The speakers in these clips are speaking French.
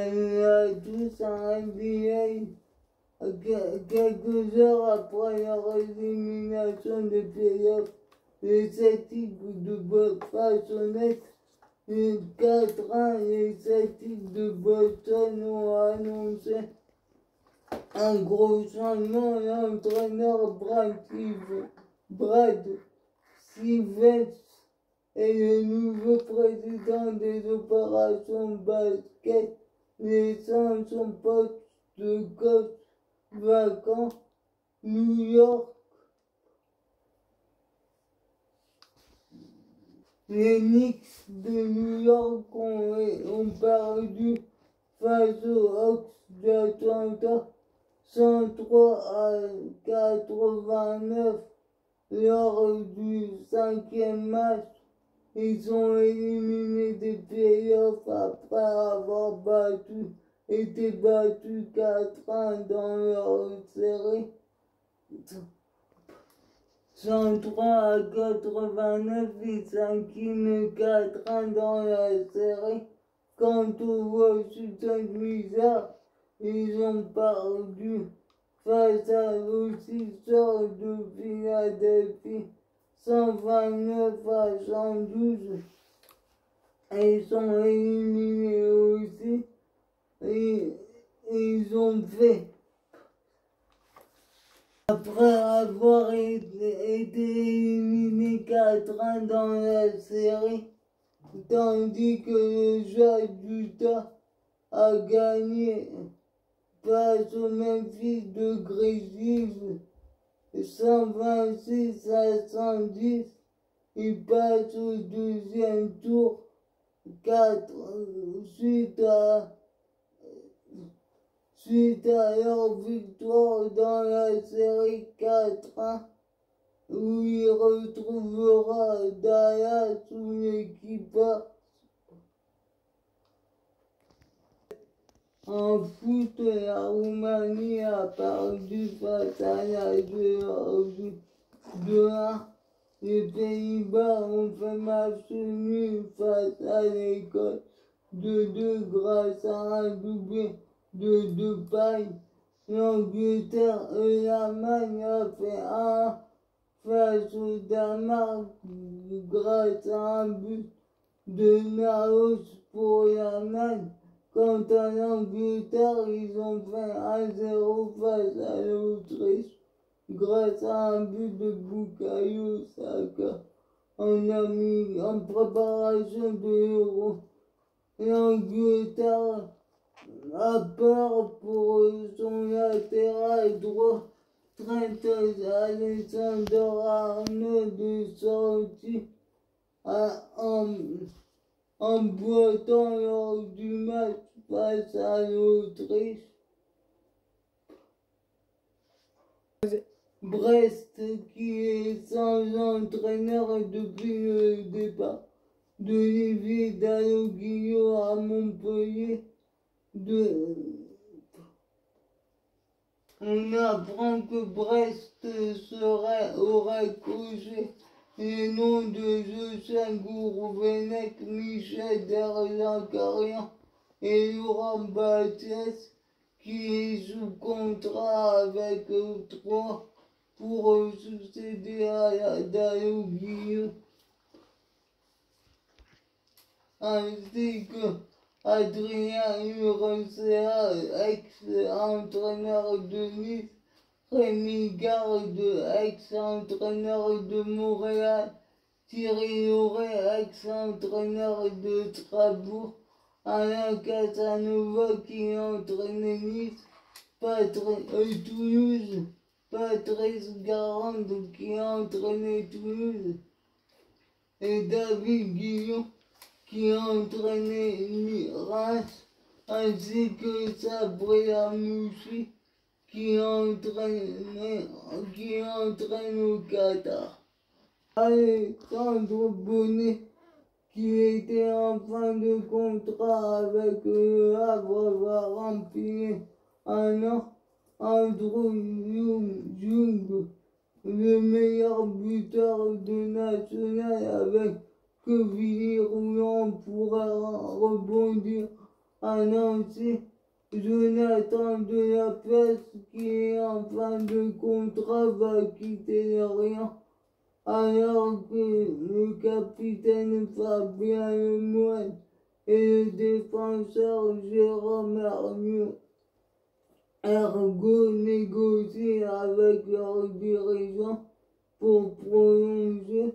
Elle a tous un réveil quelques heures après leur élimination de playoff. Les équipes de Boston les 4 ans, les équipes de Boston ont annoncé un gros changement. L'entraîneur Brad, Brad Stevens est le nouveau président des opérations basket, laissant son poste de coach vacant. New York Les Knicks de New York ont, ont perdu face aux Hawks d'Atlanta 103 à 89 lors du cinquième match. Ils sont éliminés des playoffs après avoir battu, été battus 4-1 dans leur série. 103 à 89, ils s'inclinent 4-1 dans la série. Quant au Washington Wizards, ils ont perdu face à l'Ossisseur de Philadelphie 129 à 112. Ils sont éliminés aussi. Et ils ont fait après avoir été éliminé 4 dans la série, tandis que le Jazz d'Utah a gagné face au Memphis de Grizzlies 126 à 110, il passe au deuxième tour 4 suite à suite à leur victoire dans la série 4 où il retrouvera Dallas ou l'équipe En foot, la Roumanie a perdu face à la Géorgie 2-1. Les Pays-Bas ont fait match nul face à l'Écosse de 2 grâce à un doublé de deux pailles. L'Angleterre et l'Allemagne ont fait un face au Danemark grâce à un but de Naos pour l'Allemagne. Quant à l'Angleterre, ils ont fait 1-0 face à l'Autriche grâce à un but de Bukayo Saka en, en préparation de l'Euro. L'Angleterre a peur pour son latéral droit. Trent Alexander Arnold de sortie en, en boitant lors du match face à l'Autriche. Brest qui est sans entraîneur depuis le départ d'Olivier Dalloglio à Montpellier de... On apprend que Brest serait, aurait causé les noms de José Gourouvenec, Michel Derlacarian et Laurent Baptiste qui est sous contrat avec trois pour succéder à Dalloglio. Ainsi que Adrien Urosea, ex-entraîneur de Nice, Rémi Garde, ex-entraîneur de Montréal, Thierry Auré, ex-entraîneur de Strasbourg, Alain Casanova qui entraînait Nice, Patrick, euh, Toulouse, Patrice Garande qui entraînait Toulouse, et David Guillon qui entraînait Reims, ainsi que Sabria Moussi qui entraîne, qui entraîne au Qatar. Alexandre Bonnet qui était en fin de contrat avec le Havre va remplir un an. Andrew Jung, le meilleur buteur de national avec que Villiers pourra rebondir annoncé Jonathan de la Place qui est en fin de contrat va quitter rien alors que le capitaine Fabien Lemoine et le défenseur Jérôme Hermieux Ergo négocier avec leurs dirigeants pour prolonger.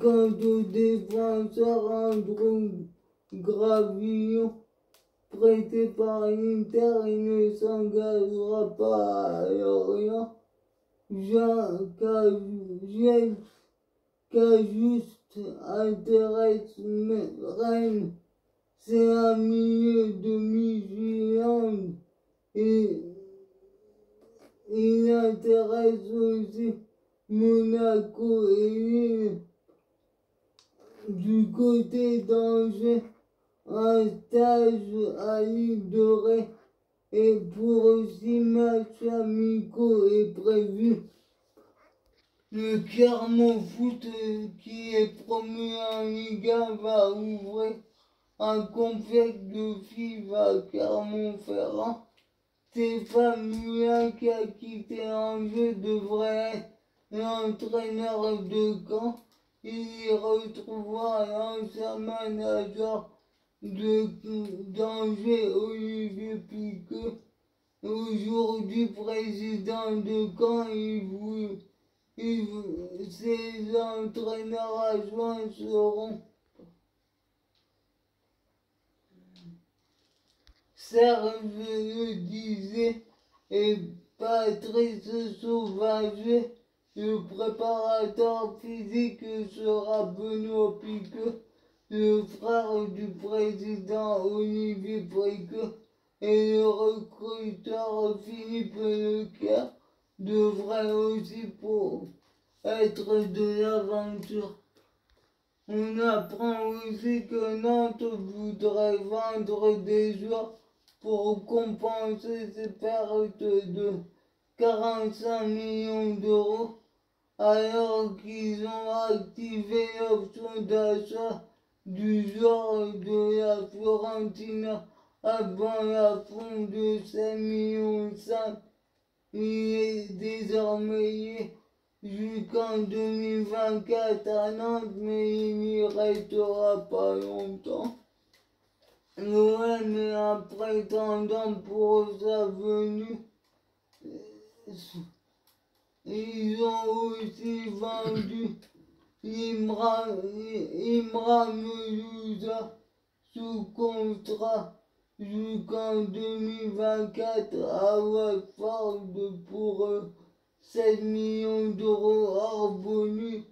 Quant au défenseur Andrew Gravillon, prêté par l'Inter, il ne s'engagera pas à rien. Jean juste intéresse Rennes, c'est un milieu de mi et il intéresse aussi Monaco et du côté d'Angers, un stage à l'île et pour six matchs amicaux est prévu. Le Clermont Foot qui est promu en Ligue 1 va ouvrir un complexe de filles à Clermont-Ferrand. Stéphane Moulin qui a quitté Angers devrait être l'entraîneur de camp. Il y retrouvera l'ancien manager d'Angers, Olivier Piquet. Aujourd'hui président de camp, il, il, ses entraîneurs adjoints seront Serge le disait et Patrice Sauvage, le préparateur physique sera Benoît Piqueux, le frère du président Olivier Piqueux et le recruteur Philippe Leclerc devrait aussi pour être de l'aventure. On apprend aussi que Nantes voudrait vendre des joueurs pour compenser ces pertes de 45 millions d'euros alors qu'ils ont activé l'option d'achat du genre de la Florentina avant la fonds de 5 millions 5. Il est désormais jusqu'en 2024 à Nantes, mais il n'y restera pas longtemps. L'OM est un prétendant pour sa venue. Ils ont aussi vendu Imran, Moussa sous contrat jusqu'en 2024 à Watford pour 7 millions d'euros hors bonus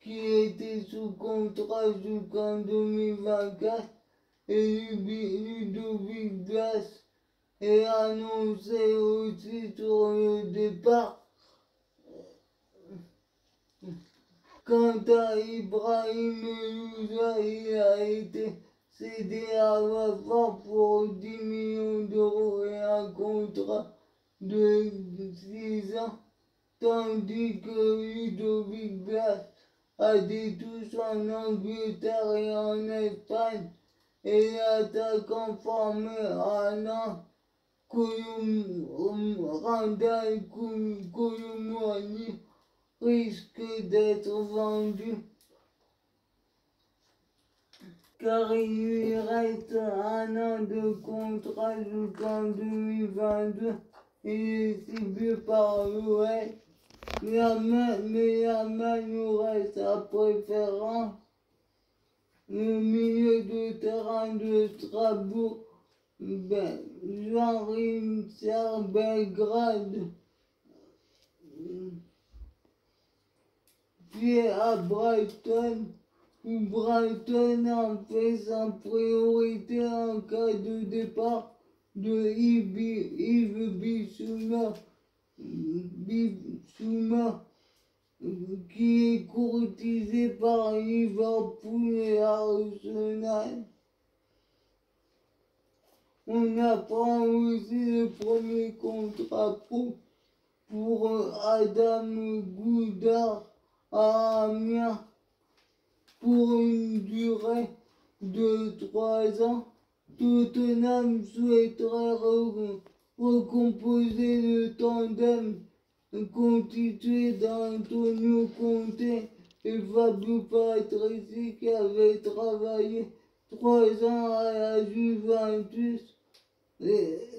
qui était sous contrat jusqu'en 2024 et Ludovic Glass est annoncé aussi sur le départ. Quant à Ibrahim il a été cédé à Wafar pour 10 millions d'euros et un contrat de 6 ans, tandis que Ludovic Glass a des touches en Angleterre et en Espagne et l'attaquant formé à Nantes, Randall Koulibaly risque d'être vendu car il lui reste un an de contrat jusqu'en 2022. Il est ciblé par l'OL. Mais la main nous reste à préférence le milieu de terrain de Strasbourg, ben, Jean Belgrade, puis à Brighton, où Brighton a fait sa priorité en cas de départ de Yves Bissouma, Bissouma qui est courtisé par Liverpool et Arsenal. On apprend aussi le premier contrat pour, pour Adam Goudard à Amiens pour une durée de trois ans, Tottenham souhaiterait re- recomposer le tandem constitué d'Antonio Conte et Fabio Patrici qui avait travaillé trois ans à la Juventus.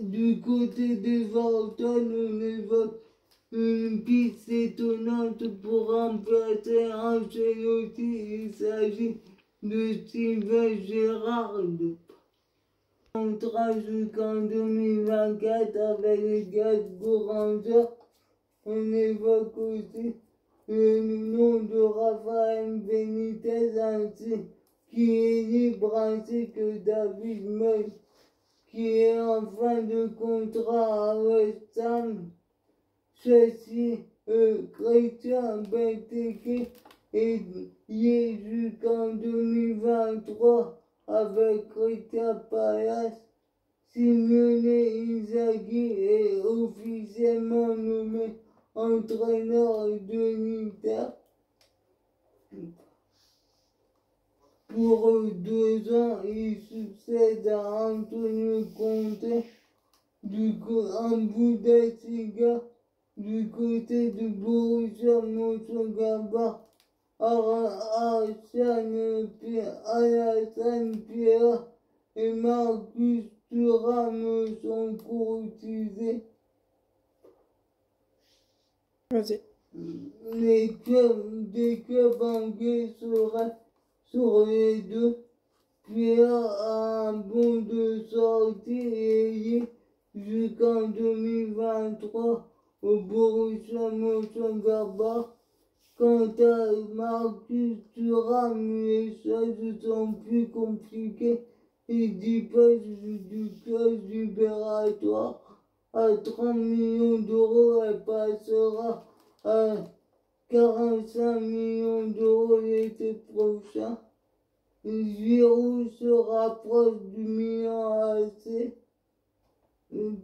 Du côté d'Everton, on évoque une piste étonnante pour remplacer Ancelotti. Il s'agit de Steven Gerrard. Contrat jusqu'en 2024 avec les Glasgow Rangers. On évoque aussi le nom de Rafael Benitez ainsi qui est libre ainsi que David Moyes qui est en fin de contrat à West Ham. Ceci, euh, Benteke est lié jusqu'en 2023 avec Christian Palace. Simeone Inzaghi est officiellement nommé entraîneur de l'Inter pour deux ans. Il succède à Antonio Conte du en Bundesliga du côté de Borussia Mönchengladbach. Alassane Pierre, et Marcus Thuram sont courtisés. Vas-y. Les clubs, des clubs anglais seraient sur les deux. Pierre a un bon de sortie et jusqu'en 2023 au Borussia Mönchengladbach. Quant à Marcus Thuram, les choses sont plus compliquées. Il dispose du clause libératoire à 30 millions d'euros. Elle passera à 45 millions d'euros l'été prochain. Giroud se rapproche du Milan AC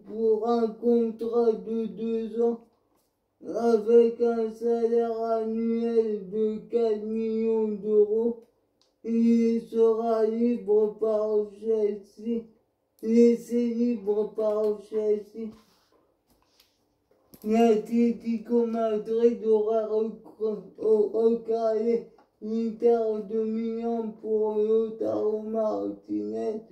pour un contrat de deux ans avec un salaire annuel de 4 millions d'euros. Il sera libre par Chelsea, laissé libre par Chelsea. L'Atlético Madrid aura recalé l'Inter de Milan pour Lautaro Martinez.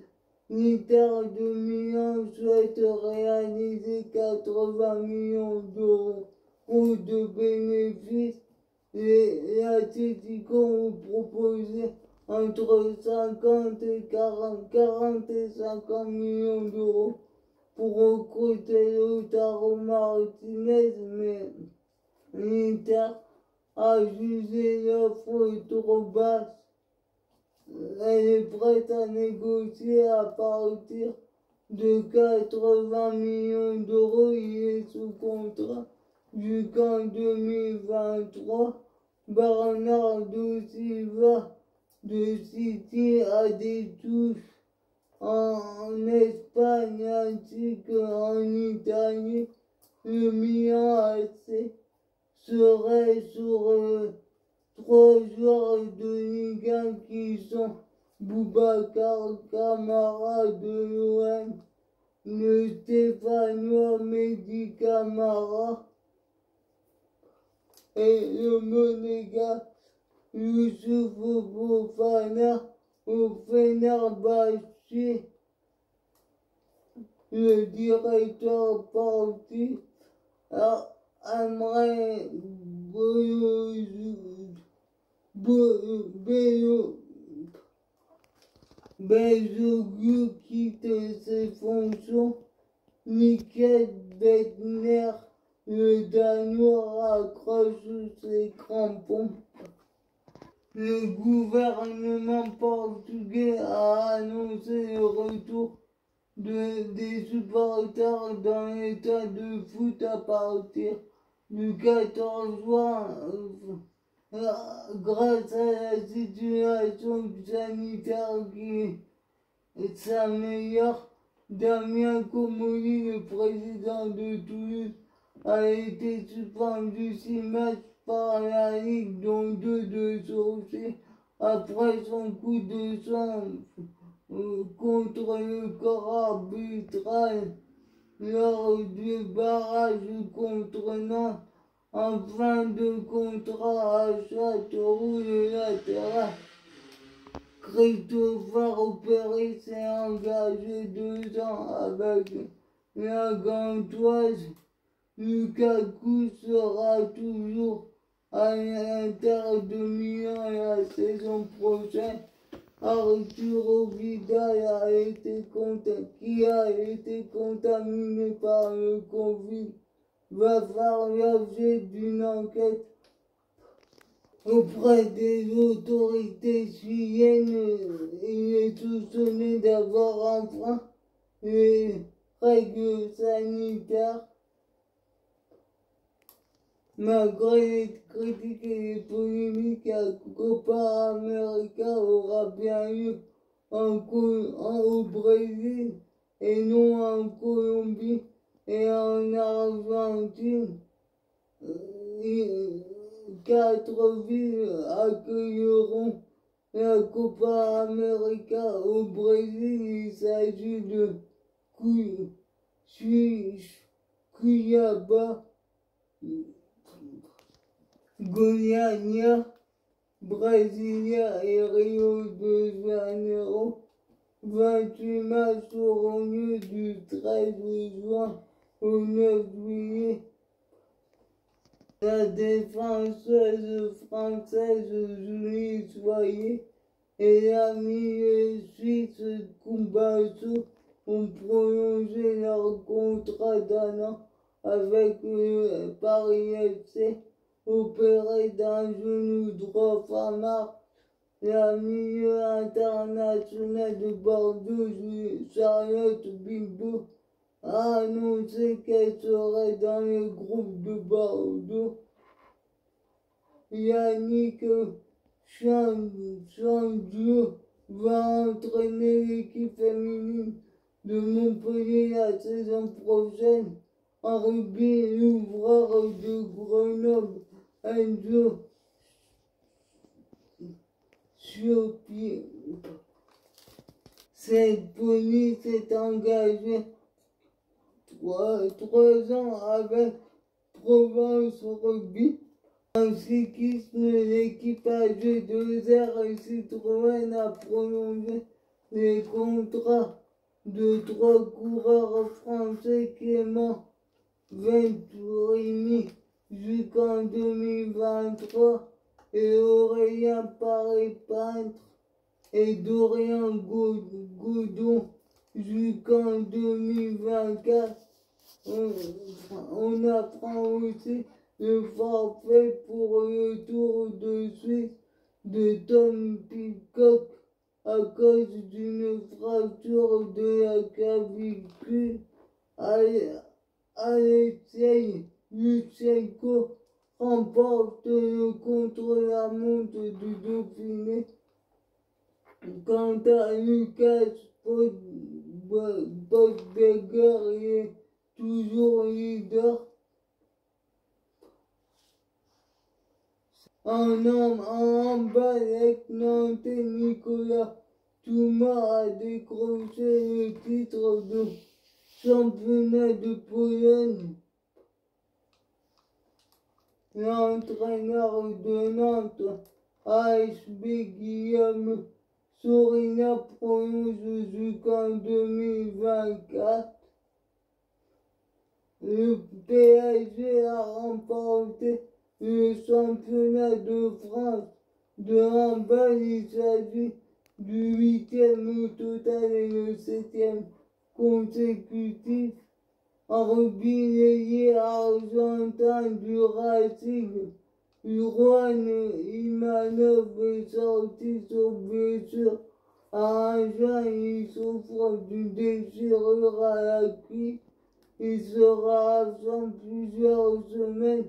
L'Inter de Milan souhaite réaliser 80 millions d'euros de bénéfices. Les Atlético ont proposé entre 50 et 40, 40 et 50 millions d'euros pour recruter Lautaro Martinez, mais l'Inter a jugé l'offre trop basse. Elle est prête à négocier à partir de 80 millions d'euros. Il est sous contrat jusqu'en 2023. Bernardo Silva de City a des touches en Espagne ainsi qu'en Italie. Le Milan AC serait sur euh, trois joueurs de Ligue 1 qui sont Boubacar Camara de l'OM, le Stéphanois Mehdi Camara et le Monégas Youssouf Fofana au Fenerbahçe. Le directeur parti Boyo- Belzoglou quitte ses fonctions. Michael Bettner, le Danois, accroche ses crampons. Le gouvernement portugais a annoncé le retour de, des supporters dans l'état de foot à partir du 14 juin. Grâce à la situation sanitaire qui s'améliore, Damien Comoli, le président de Toulouse, a été suspendu six matchs par la Ligue, dont deux de saucer après son coup de sang contre le corps arbitral lors du barrage contre Nantes en fin de contrat à Châteauroux le latéral. Christopher Perry s'est engagé deux ans avec la Gantoise. Lukaku sera toujours à l'Inter de Milan la saison prochaine. Arturo Vidal a été qui a été contaminé par le Covid va faire l'objet d'une enquête auprès des autorités chiliennes. Il est soupçonné d'avoir enfreint les règles sanitaires Malgré les critiques et les polémiques, la Copa América aura bien lieu en, au Brésil et non en Colombie et en Argentine. Quatre villes accueilleront la Copa América au Brésil. Il s'agit de Cuiabá, Goiânia, Brasilia et Rio de Janeiro. 28 matchs auront lieu du 13 juin au 9 juillet. La défenseuse française Julie Soyer et l'ami suisse Kumbasu ont prolongé leur contrat d'un an avec le Paris FC opéré d'un genou droit fin. La milieu international de Bordeaux, Charlotte Bimbo, annoncé qu'elle serait dans le groupe de Bordeaux. Yannick Chandiou va entraîner l'équipe féminine de Montpellier la saison prochaine. En rugby, l'ouvreur de Grenoble Enzo Chiopi. Cette police s'est engagée trois, ans avec Provence Rugby. En cyclisme, l'équipe âgée de Zer et Citroën a prolongé les contrats de trois coureurs français Clément Venturini jusqu'en 2023 et Aurélien Paris-Peintre et Dorian Goudon jusqu'en 2024. On, on apprend aussi le forfait pour le Tour de Suisse de Tom Peacock à cause d'une fracture de la clavicule. Alexei Lutsenko remporte le contre-la-montre du Dauphiné. Quant à Lucas est toujours leader. En homme, en bas, avec Nantais Nicolas Touma a décroché le titre de championnat de Pologne. L'entraîneur de Nantes, ASB Guillaume Sorina prolonge jusqu'en 2024. Le PSG a remporté le championnat de France de handball. Il s'agit du huitième total et le septième consécutif rugby argentin du Racing. Juan Imanov est sorti sur blessure à un jeune, il souffre d'une déchirure à la cuisse. Il sera absent plusieurs semaines.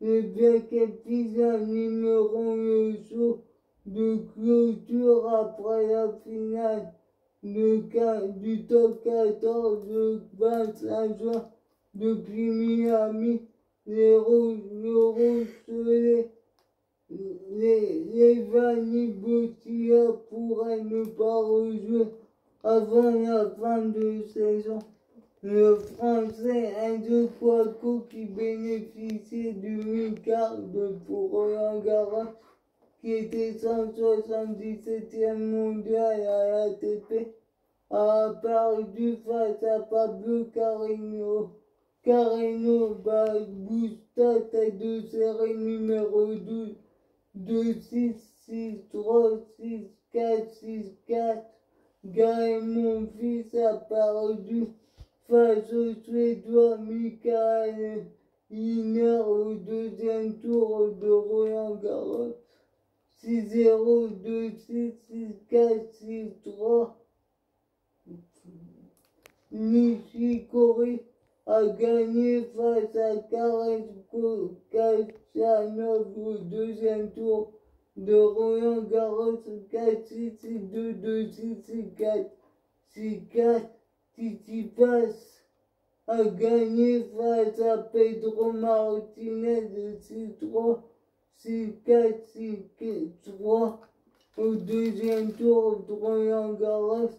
Les Black animeront le show de clôture après la finale du top 14 de 25 juin depuis Miami. Les rouges, le rouge les, les, pourraient ne pas rejouer avant la fin de saison. Le Français Enzo Cuoco qui bénéficiait du mi-quart de pour Roland qui était 177e mondial à l'ATP, a perdu face à Pablo Carreño. Carreño Busta tête de série numéro 12, 2, 6, 6, 3, 6, 4, 6, 4. Gaël, mon fils, a perdu face au Suédois Michael Iner au deuxième tour de Roland Garros. 6-0, 2-6, 6-4, 6-3. Nishikori a gagné face à Karesko Kachanov au deuxième tour de Roland Garros 4-6, 6-2, 2-6, 6-4, 6-4. Titipas a gagné face à Pedro Martinez 6-3, 6-4, 6-3 au deuxième tour de Roland Garros,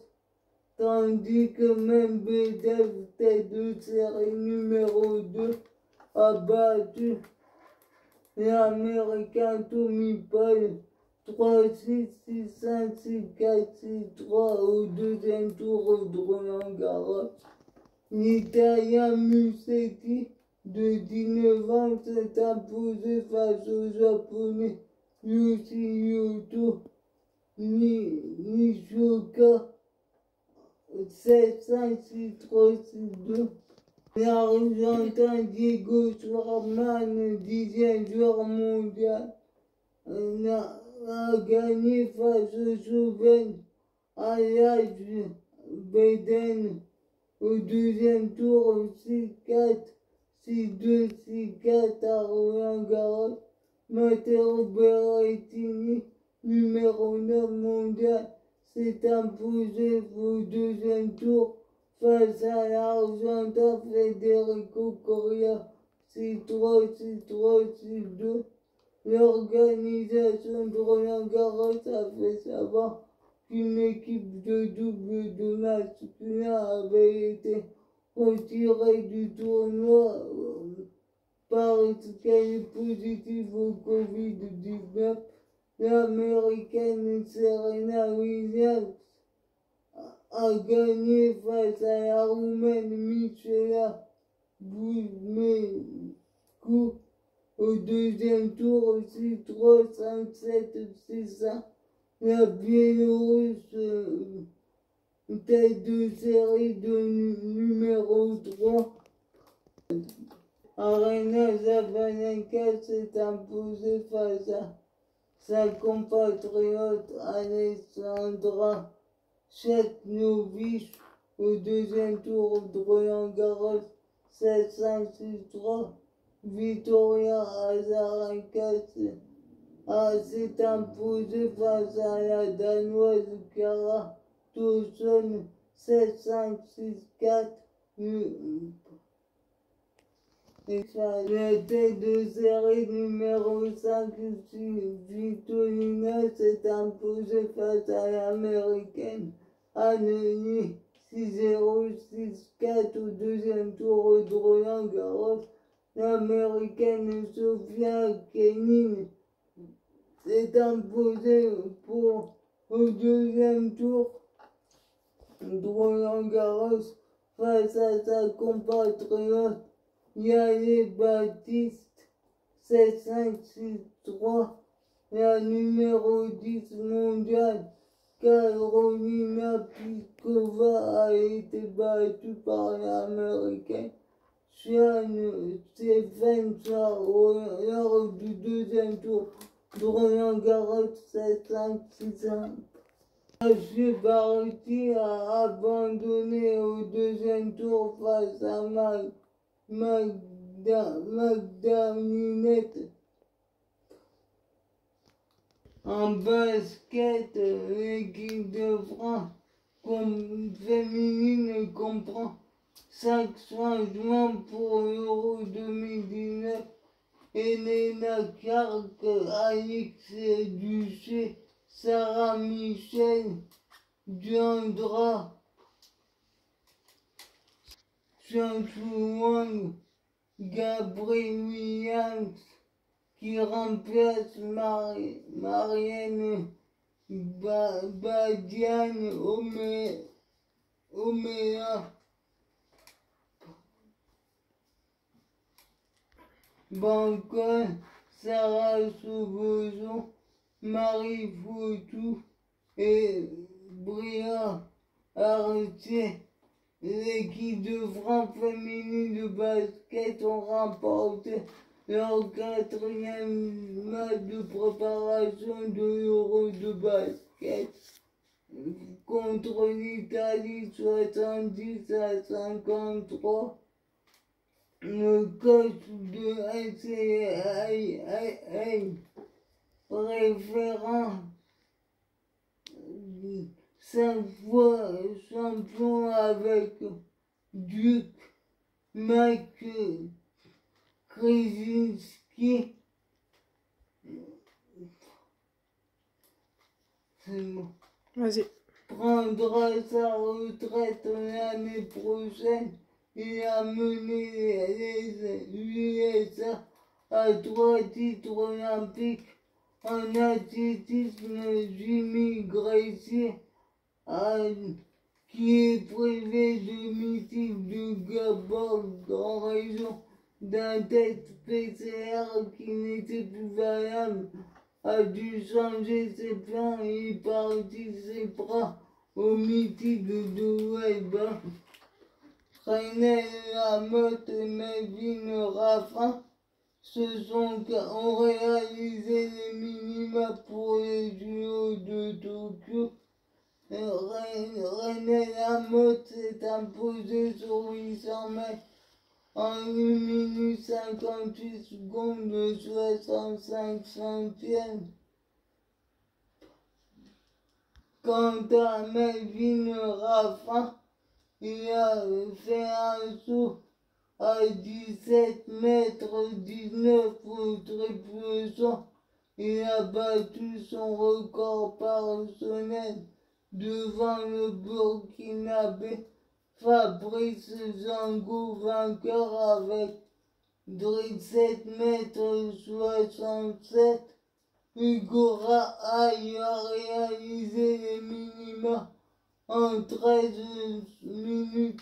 tandis que même Bedev, tête de série numéro 2, a battu l'Américain Tommy Paul 3-6, 6-5, 6-4, 6-3 au deuxième tour de Roland Garros. L'Italien Musetti de 19 ans s'est imposé face au Japonais Yoshiyuto Nishoka 7-5, 6-3, 6-2. L'Argentin Diego Schwarman, dixième joueur mondial, a, gagné face au Slovène Alaj Beden au deuxième tour 6-4, 6-2, 6-4 à Roland Garros. Matteo Berrettini, numéro 9 mondial, s'est imposé au deuxième tour face à l'Argentin Federico Coria 6-3, 6-3, 6-2. L'organisation de Roland Garros a fait savoir qu'une équipe de double de masculin avait été retirée du tournoi parce qu'elle est positive au Covid-19. L'américaine Serena Williams a gagné face à la Roumaine Michela Buzmencu au deuxième tour 6-3, 5-7, 6-1. La Biélorusse tête de série de numéro 3. Arena Zabanenka s'est imposée face à sa compatriote Alessandra Chetnovich au deuxième tour de Roland Garros 7-5-6-3. Victoria Azarenka s'est imposée face à la Danoise Kara Towson 7-5-6-4. La tête de série numéro 5, Vitolina s'est imposée face à l'américaine Anneli 6-0, 6-4 au deuxième tour de Roland Garros. L'américaine Sophia Kenin s'est imposée pour au deuxième tour. De Garros face à sa compatriote Yannick Baptiste. 7-5-6-3, la numéro 10 mondiale Carolina Pliskova a été battue par l'américaine Sean Stephenson lors du deuxième tour de Roland Garros 7-5-6-1. M. Barty a abandonné au deuxième tour face à Mag Magda. En basket, l'équipe de France féminine comprend cinq changements pour l'Euro 2019. Elena Clark, Alix Duché, Sarah Michel, Diandra Chanchouang Gabriel Williams qui remplace Mari Marianne ba Badiane Omé Bancon, Sarah Soubozon, Marie Foutou et Bria Artier. L'équipe de France féminine de basket ont remporté leur quatrième match de préparation de l'Euro de basket contre l'Italie 70 à 53. Le coach de NCAA référent cinq fois champion avec Duke Mike Krasinski. Bon. Vas-y. Prendra sa retraite l'année prochaine et a mené les USA à trois titres olympiques en athlétisme Jimmy Gracie, qui est privé de mythique de Gabon en raison d'un test PCR qui n'était plus valable, a dû changer ses plans et participera au mythique de Web. René Lamotte et Melvin Raffin se sont ont réalisé les minima pour les JO de Tokyo. René Lamotte s'est imposé sur 800 mètres en 1 minute 58 secondes de 65 centièmes. Quant à Melvin Raffin, il a fait un saut à 17 mètres 19 au triple saut. Il a battu son record personnel devant le Burkinabé Fabrice Zango, vainqueur avec 17 mètres 67. Igora Aïe a réalisé les minima en 13 minutes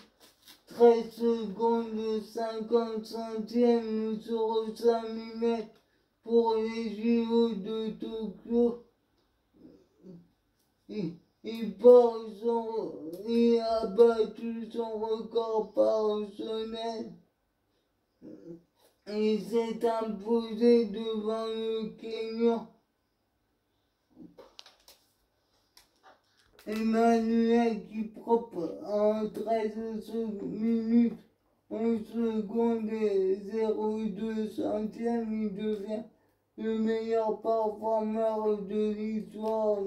13 secondes 50 centièmes sur 5 mètres pour les JO de Tokyo. Il, a battu son record personnel. Il s'est imposé devant le Kenyan Emmanuel qui propre en 13 minutes, 11 secondes et 0,2 centièmes, il devient le meilleur performeur de l'histoire,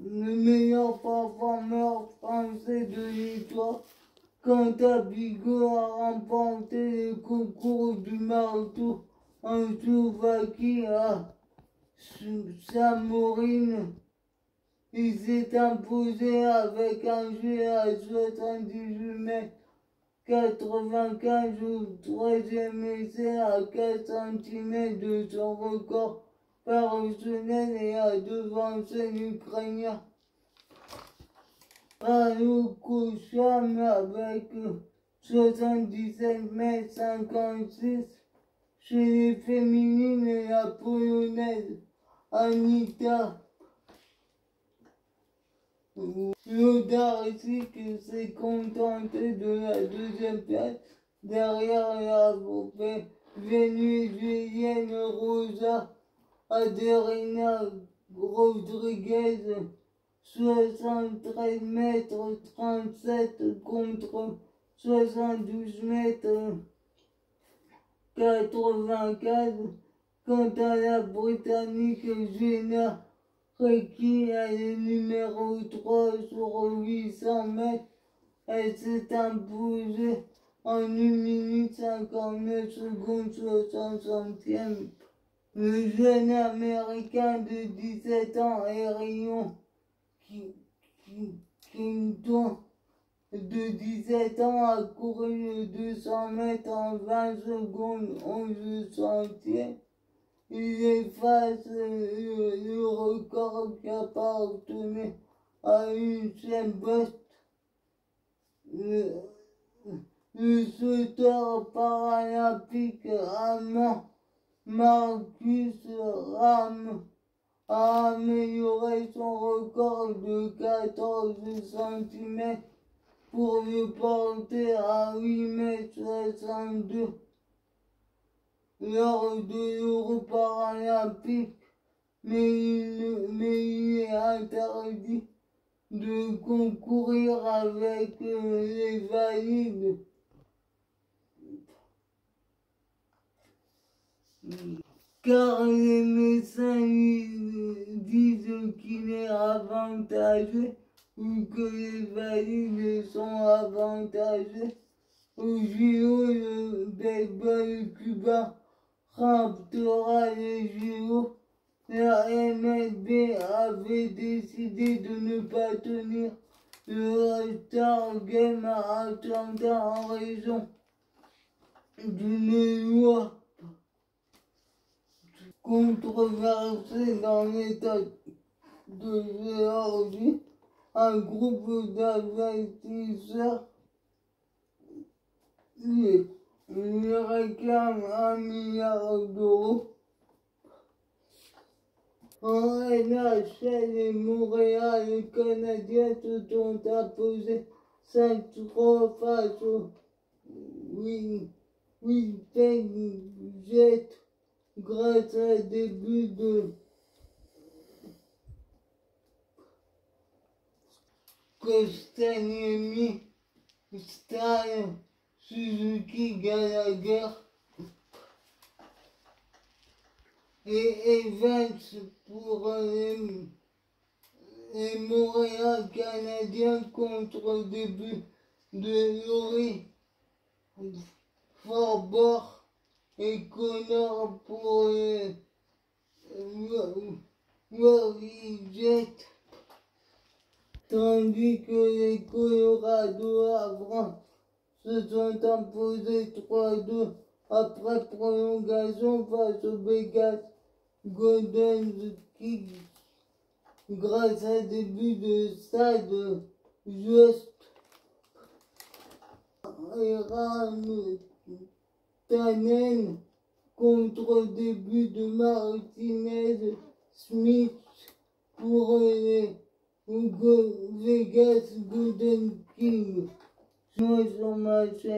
le meilleur performeur français de l'histoire. Quant à Bigot a remporté le concours du marteau en Slovaquie à Samourine. Il s'est imposé avec un jeu à 78 mètres 95 au troisième essai à 4 cm de son record personnel et a devancé l'Ukrainien. Rano Kocham avec 77 mètres 56 chez les féminines et la polonaise Anita L'Odaric s'est contenté de la deuxième place derrière la vénézuélienne Rosa Aderina Rodriguez, 73 mètres 37 contre 72 mètres 84. Quant à la Britannique Jenna qui est le numéro 3 sur 800 mètres. Elle s'est imposée en 1 minute 59 secondes 60 centièmes. Le jeune américain de 17 ans, Erion, qui, Quinton de 17 ans a couru le 200 mètres en 20 secondes 11 centièmes. Il efface le, record qui appartenait à Usain Bolt. Le, le sauteur paralympique allemand Marcus Ram a amélioré son record de 14 cm pour le porter à 8,62 m lors de l'Euro paralympique, mais il, est interdit de concourir avec les valides. Car les médecins disent qu'il est avantageux ou que les valides sont avantageux. Au JO, le baseball cubain raptera les JO. La MLB avait décidé de ne pas tenir le All-Star Game à Atlanta en raison d'une loi controversée dans l'État de Géorgie. Un groupe d'investisseurs lui réclame un milliard d'euros. En NHL et Montréal, les Canadiens se sont imposés 5-3 face au Winnipeg Jet grâce à des buts de Kostaniemi, Stan, Suzuki Gallagher et Evans pour les, Montréal Canadiens contre des buts de Laurie Forbort et Connor pour les Jet tandis que les Colorado Avran se sont imposés 3-2 après prolongation face aux Vegas Golden Kings grâce à des buts de stade juste Tannen contre des buts de Martinez Smith pour les Vegas Golden Kings. nos